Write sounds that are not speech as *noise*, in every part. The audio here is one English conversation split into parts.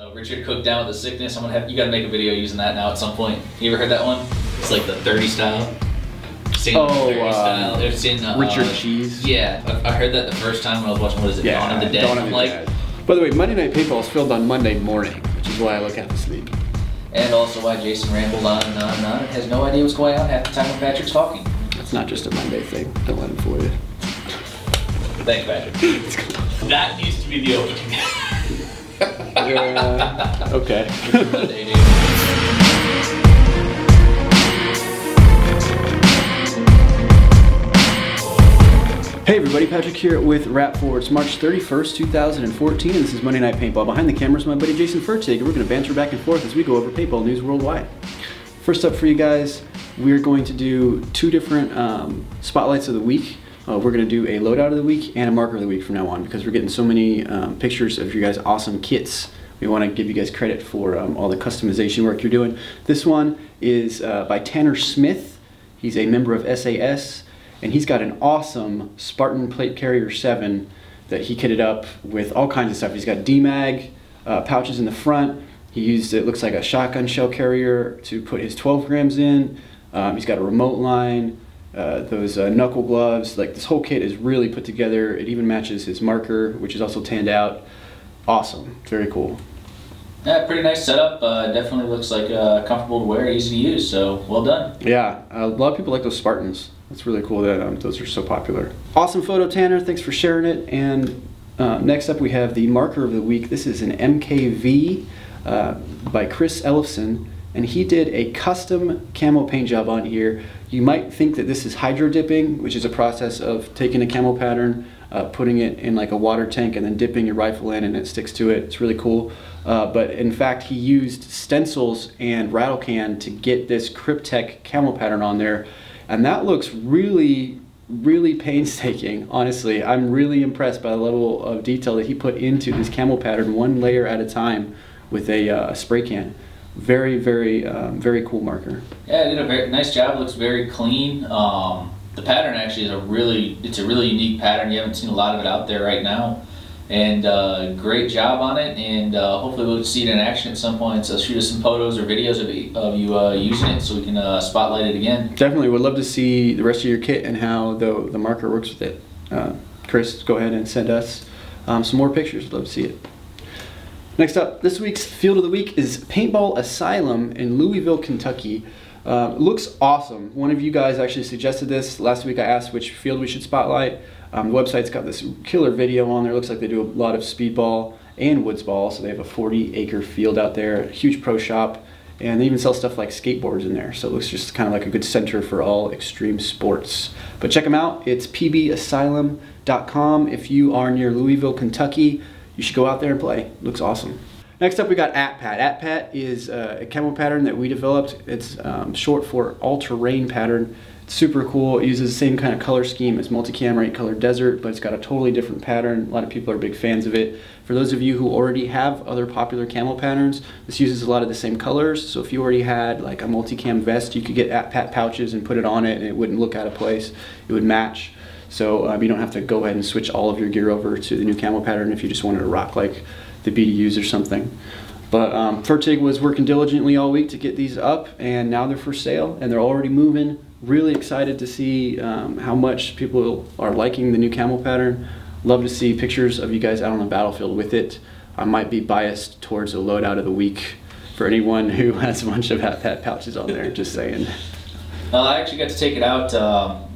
So Richard Cook down with the sickness. I'm gonna have you gotta make a video using that now at some point. You ever heard that one? It's like the 30 style. Same Oh, 30 uh, style. It's in uh, Richard Cheese? Yeah, I, I heard that the first time when I was watching. What is it? Dawn of the Dead. Dawn of the like, Dead. By the way, Monday Night Paintball is filmed on Monday morning, which is why I look half asleep. and also why Jason rambled on and on and on and has no idea what's going on half the time when Patrick's talking. It's not just a Monday thing. Don't let him fool you. Thanks, Patrick. *laughs* that needs to be the opening. *laughs* Yeah, okay. *laughs* Hey everybody, Patrick here with RAP4. It's March 31st, 2014, and this is Monday Night Paintball. Behind the camera is my buddy Jason Fertig, and we're going to banter back and forth as we go over paintball news worldwide. First up for you guys, we're going to do two different um, spotlights of the week. Uh, we're going to do a loadout of the week and a marker of the week from now on because we're getting so many um, pictures of your guys' awesome kits. We want to give you guys credit for um, all the customization work you're doing. This one is uh, by Tanner Smith. He's a member of SAS, and he's got an awesome Spartan Plate Carrier 7 that he kitted up with all kinds of stuff. He's got DMAG uh, pouches in the front. He used it looks like a shotgun shell carrier to put his 12 grams in. Um, he's got a remote line, uh, those uh, knuckle gloves. Like this whole kit is really put together. It even matches his marker, which is also tanned out. Awesome, very cool. Yeah, pretty nice setup. Uh, definitely looks like uh, comfortable to wear, easy to use. So well done. Yeah, a lot of people like those Spartans. It's really cool that um, those are so popular. Awesome photo, Tanner. Thanks for sharing it. And uh, next up, we have the marker of the week. This is an MKV uh, by Chris Ellefson, and he did a custom camo paint job on here. You might think that this is hydro dipping, which is a process of taking a camo pattern, uh, putting it in like a water tank, and then dipping your rifle in, and it sticks to it. It's really cool. Uh, but in fact, he used stencils and rattle can to get this Kryptek camo pattern on there. And that looks really, really painstaking, honestly. I'm really impressed by the level of detail that he put into this camo pattern, one layer at a time with a uh, spray can. Very, very, um, very cool marker. Yeah, did a very nice job. Looks very clean. Um, the pattern actually is a really, it's a really unique pattern. You haven't seen a lot of it out there right now. And uh, great job on it. And uh, hopefully we'll see it in action at some point. So shoot us some photos or videos of, of you uh, using it so we can uh, spotlight it again. Definitely would love to see the rest of your kit and how the, the marker works with it. Uh, Chris, go ahead and send us um, some more pictures. We'd love to see it. Next up, this week's Field of the Week is Paintball Asylum in Louisville, Kentucky. Uh, looks awesome. One of you guys actually suggested this. Last week I asked which field we should spotlight. Um, the website's got this killer video on there. Looks like they do a lot of speedball and woodsball. So they have a 40 acre field out there, huge pro shop, and they even sell stuff like skateboards in there. So it looks just kind of like a good center for all extreme sports. But check them out. It's pbasylum.com. If you are near Louisville, Kentucky, you should go out there and play. looks awesome. Next up, we got AtPat. AtPat is uh, a camo pattern that we developed. It's um, short for all-terrain pattern. It's super cool. It uses the same kind of color scheme as Multicam 8 Color Desert, but it's got a totally different pattern. A lot of people are big fans of it. For those of you who already have other popular camo patterns, this uses a lot of the same colors. So if you already had like a Multicam vest, you could get AtPat pouches and put it on it and it wouldn't look out of place. It would match. So um, you don't have to go ahead and switch all of your gear over to the new camo pattern if you just wanted to rock like the BDUs or something. But um, Fertig was working diligently all week to get these up, and now they're for sale, and they're already moving. Really excited to see um, how much people are liking the new camo pattern. Love to see pictures of you guys out on the battlefield with it. I might be biased towards a loadout of the week for anyone who *laughs* has a bunch of AtPat pouches on there, just saying. Uh, I actually got to take it out. Um,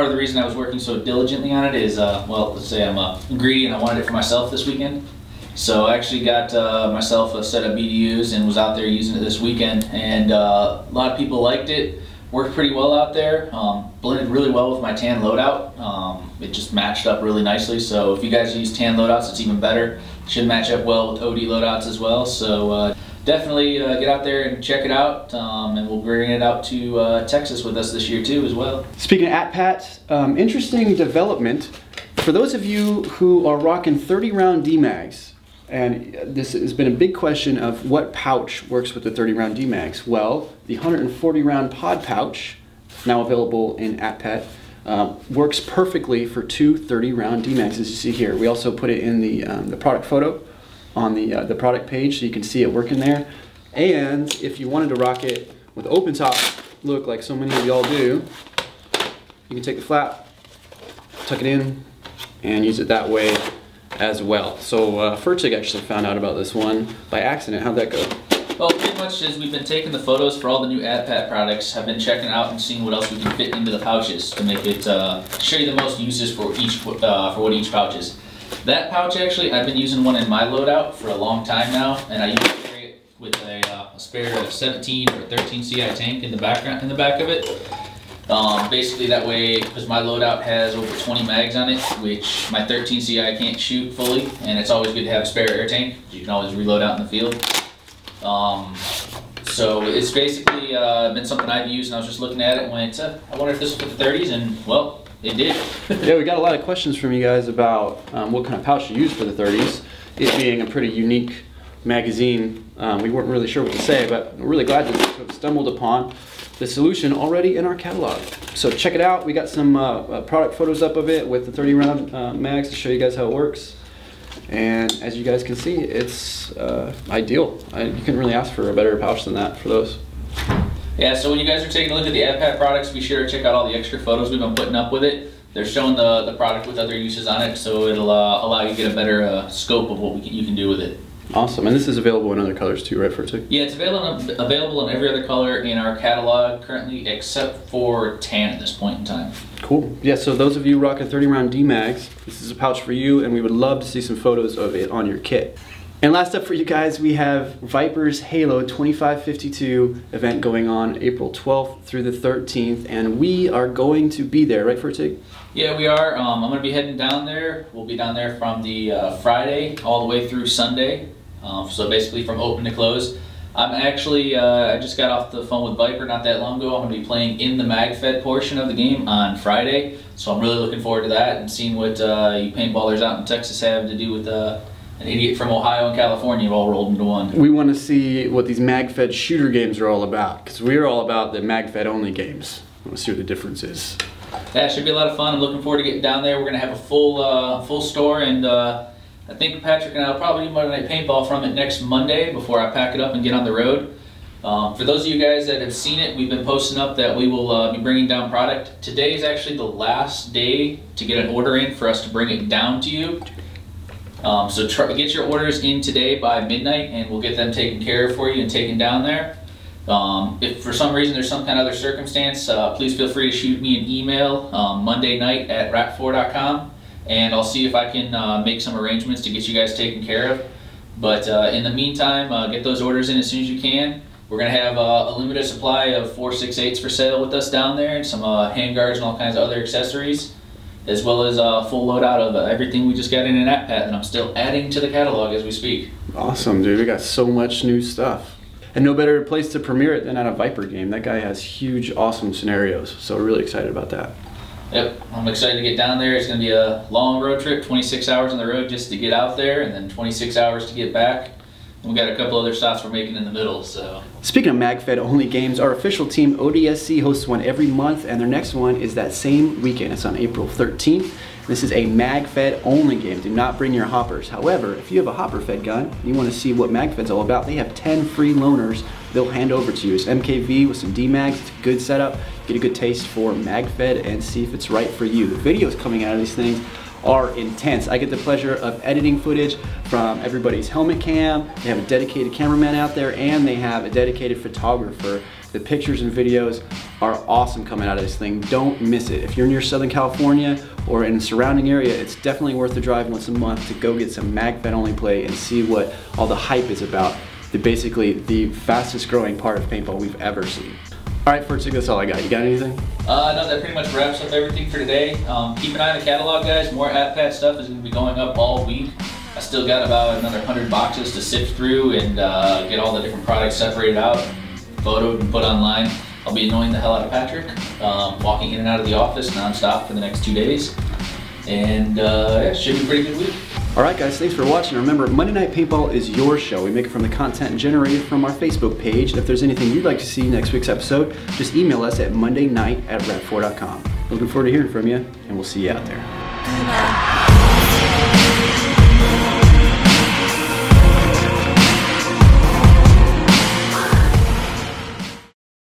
part of the reason I was working so diligently on it is, uh, well, let's say I'm greedy and I wanted it for myself this weekend. So I actually got uh, myself a set of BDUs and was out there using it this weekend. And uh, a lot of people liked it. Worked pretty well out there. Um, blended really well with my tan loadout. Um, it just matched up really nicely. So if you guys use tan loadouts, it's even better. Should match up well with OD loadouts as well. So uh, definitely uh, get out there and check it out. Um, and we'll bring it out to uh, Texas with us this year too as well. Speaking of AtPat, um, interesting development. For those of you who are rocking 30 round DMAGs, and this has been a big question of what pouch works with the 30 round DMAGs. Well, the 140 round pod pouch, now available in AtPat, um, works perfectly for two 30 round DMAGs as you see here. We also put it in the, um, the product photo. On the, uh, the product page so you can see it working there. And if you wanted to rock it with open top look like so many of y'all do, you can take the flap, tuck it in, and use it that way as well. So uh, Fertig actually found out about this one by accident. How'd that go? Well, pretty much as we've been taking the photos for all the new AtPat products, I've been checking out and seeing what else we can fit into the pouches to make it, uh, show you the most uses for each, uh, for what each pouch is. That pouch actually, I've been using one in my loadout for a long time now, and I usually carry it with a, uh, a spare 17 or 13 CI tank in the background, in the back of it. Um, basically that way, because my loadout has over 20 mags on it, which my 13 CI can't shoot fully, and it's always good to have a spare air tank. You can always reload out in the field. Um, so it's basically uh, been something I've used, and I was just looking at it and went, uh, I wonder if this will fit the 30s, and well, it did. *laughs* yeah, we got a lot of questions from you guys about um, what kind of pouch to use for the 30s. It being a pretty unique magazine, um, we weren't really sure what to say, but we're really glad to have stumbled upon the solution already in our catalog. So check it out. We got some uh, uh product photos up of it with the 30 round uh, mags to show you guys how it works. And as you guys can see, it's uh, ideal. I, you couldn't really ask for a better pouch than that for those. Yeah, so when you guys are taking a look at the AtPat products, be sure to check out all the extra photos we've been putting up with it. They're showing the, the product with other uses on it, so it'll uh, allow you to get a better uh, scope of what can, you can do with it. Awesome, and this is available in other colors too, right, Fertig? Yeah, it's available available in every other color in our catalog currently, except for tan at this point in time. Cool. Yeah, so those of you rocking 30 round D-Mags, this is a pouch for you, and we would love to see some photos of it on your kit. And last up for you guys, we have Viper's Halo 2552 event going on April 12th through the 13th, and we are going to be there, right, Fertig? Yeah, we are. Um, I'm going to be heading down there. We'll be down there from the uh, Friday all the way through Sunday. Um, so basically from open to close. I'm actually, uh, I just got off the phone with Viper not that long ago. I'm going to be playing in the MagFed portion of the game on Friday. So I'm really looking forward to that and seeing what uh, you paintballers out in Texas have to do with uh, an idiot from Ohio and California have all rolled into one. We want to see what these MagFed shooter games are all about because we're all about the MagFed only games. I want to see what the difference is. That should be a lot of fun. I'm looking forward to getting down there. We're going to have a full, uh, full store and uh, I think Patrick and I will probably do Monday Night Paintball from it next Monday before I pack it up and get on the road. Um, for those of you guys that have seen it, we've been posting up that we will uh, be bringing down product. Today is actually the last day to get an order in for us to bring it down to you. Um, so try, get your orders in today by midnight and we'll get them taken care of for you and taken down there. Um, if for some reason there's some kind of other circumstance, uh, please feel free to shoot me an email um, Monday night at rap4.com and I'll see if I can uh, make some arrangements to get you guys taken care of. But uh, in the meantime, uh, get those orders in as soon as you can. We're going to have uh, a limited supply of 468s for sale with us down there, and some uh, handguards and all kinds of other accessories, as well as a full loadout of uh, everything we just got in an AtPat that I'm still adding to the catalog as we speak. Awesome, dude. We got so much new stuff. And no better place to premiere it than at a Viper game. That guy has huge, awesome scenarios, so we're really excited about that. Yep, I'm excited to get down there. It's going to be a long road trip, 26 hours on the road just to get out there, and then 26 hours to get back. We got a couple other stops we're making in the middle, so. Speaking of MagFed only games, our official team ODSC hosts one every month, and their next one is that same weekend. It's on April 13th. This is a MagFed only game. Do not bring your hoppers. However, if you have a hopper fed gun, you want to see what MagFed's all about, they have 10 free loaners they'll hand over to you. It's MKV with some D-Mags. It's a good setup. Get a good taste for MagFed and see if it's right for you. The videos coming out of these things are intense. I get the pleasure of editing footage from everybody's helmet cam. They have a dedicated cameraman out there and they have a dedicated photographer. The pictures and videos are awesome coming out of this thing. Don't miss it. If you're near Southern California or in the surrounding area, it's definitely worth the drive once a month to go get some MagFed only play and see what all the hype is about. The basically the fastest growing part of paintball we've ever seen. All right, Fertig, that's all I got. You got anything? Uh, no, that pretty much wraps up everything for today. Um, keep an eye on the catalog, guys. More AtPat stuff is going to be going up all week. I still got about another 100 boxes to sift through and uh, get all the different products separated out, photoed and put online. I'll be annoying the hell out of Patrick, um, walking in and out of the office nonstop for the next two days. And uh, yeah, should be a pretty good week. Alright guys, thanks for watching. Remember, Monday Night Paintball is your show. We make it from the content generated from our Facebook page. If there's anything you'd like to see next week's episode, just email us at mondaynight at rap4.com. Looking forward to hearing from you, and we'll see you out there.